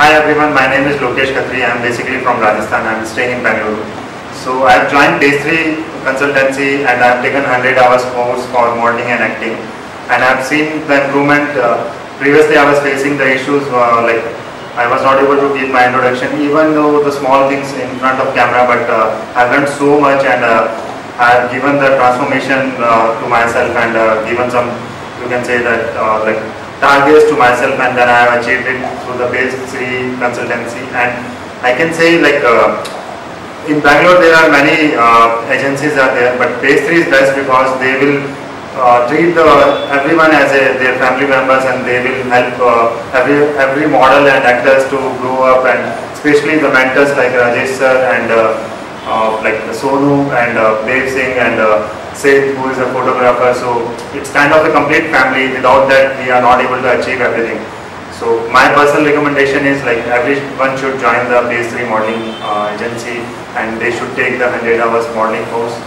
Hi everyone, my name is Lokesh Khatri. I'm basically from Rajasthan. I'm staying in Bangalore. So I've joined Page 3 consultancy and I've taken 100 hours course for modeling and acting. And I've seen the improvement. Uh, previously I was facing the issues uh, like I was not able to give my introduction even though the small things in front of camera but uh, I've learned so much and uh, I've given the transformation uh, to myself and uh, given some you can say that like targets to myself and then I have achieved it through the Page 3 consultancy. And I can say like uh, in Bangalore there are many uh, agencies are there but Page 3 is best because they will uh, treat the, everyone as a, their family members and they will help uh, every, every model and actors to grow up and especially the mentors like Rajesh sir and like Sonu and uh, Dev Singh and uh, Seth who is a photographer so it's kind of a complete family without that we are not able to achieve everything. So my personal recommendation is like everyone should join the Page 3 modeling uh, agency and they should take the 100 hours modeling course.